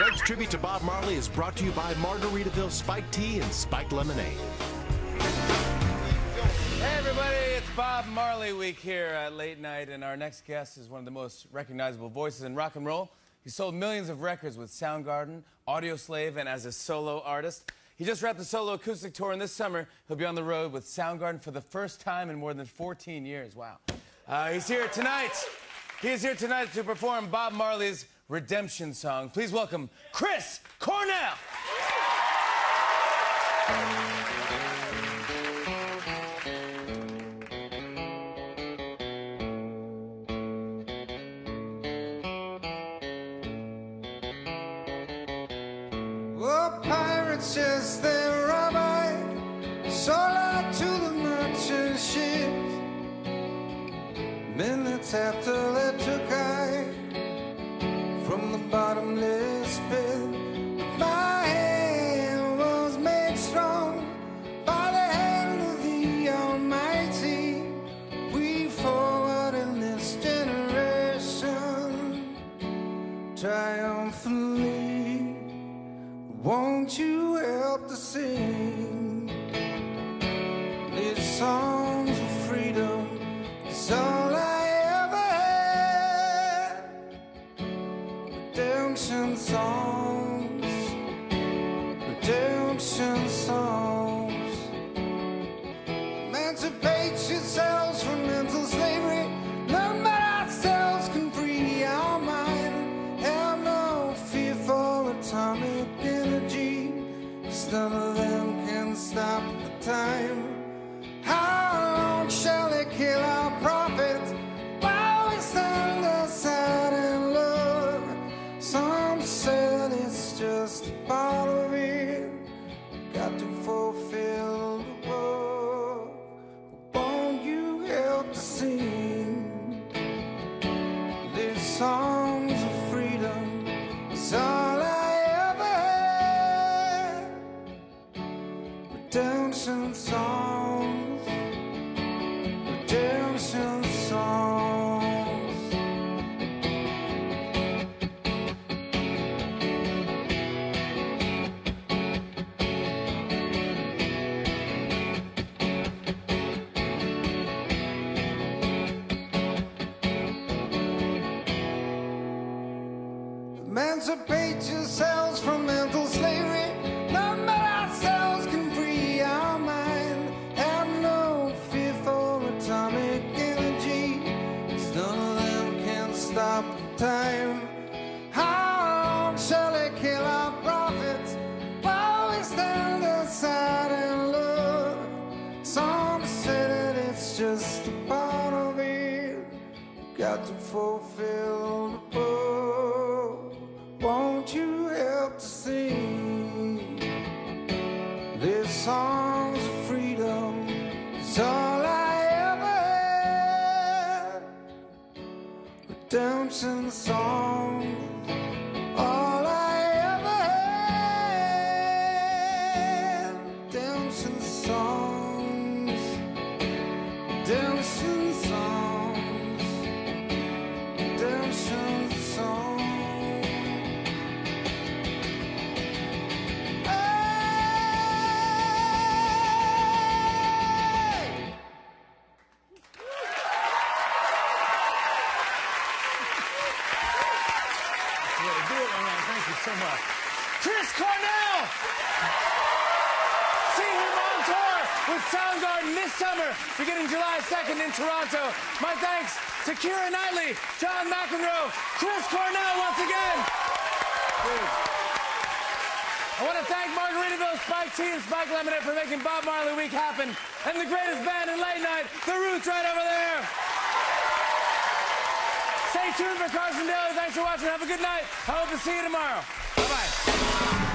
Tonight's tribute to Bob Marley is brought to you by Margaritaville Spiked Tea and Spiked Lemonade. Hey everybody, it's Bob Marley week here at Late Night, and our next guest is one of the most recognizable voices in rock and roll. He sold millions of records with Soundgarden, Audioslave, and as a solo artist. He just wrapped a solo acoustic tour, and this summer he'll be on the road with Soundgarden for the first time in more than 14 years. Wow. Uh, he's here tonight. He is here tonight to perform Bob Marley's redemption song. Please welcome Chris Cornell. Oh, pirates, yes, they rob sold out to the merchant ships. Minutes after Won't you help to sing these songs of freedom? It's all I ever had. Redemption songs, songs of freedom? It's all I ever had. Redemption songs, Emancipate yourselves from mental slavery. None but ourselves can free our mind. Have no fear for atomic none of them can stop time. How long shall kill our prophets while we stand aside and look? Some say that it's just a part of it. Got to fulfill Redemption songs. Do it, man. Thank you so much. Chris Cornell! See him on tour with Soundgarden this summer, beginning July 2nd in Toronto. My thanks to Keira Knightley, John McEnroe, Chris Cornell once again. Dude. I want to thank Margaritaville Spike Tea and Spike Lemonade for making Bob Marley Week happen, and the greatest band in late night, The Roots, right over there. Stay tuned for Carson Daly. Thanks for watching. Have a good night. I hope to see you tomorrow. Bye bye.